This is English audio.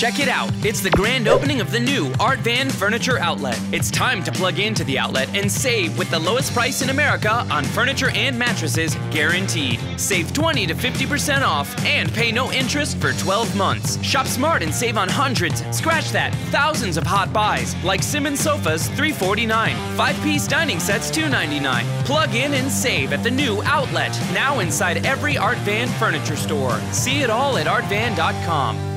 Check it out. It's the grand opening of the new Art Van Furniture Outlet. It's time to plug into the outlet and save with the lowest price in America on furniture and mattresses guaranteed. Save 20 to 50% off and pay no interest for 12 months. Shop smart and save on hundreds, scratch that, thousands of hot buys like Simmons sofas 349, 5-piece dining sets 299. Plug in and save at the new outlet, now inside every Art Van furniture store. See it all at artvan.com.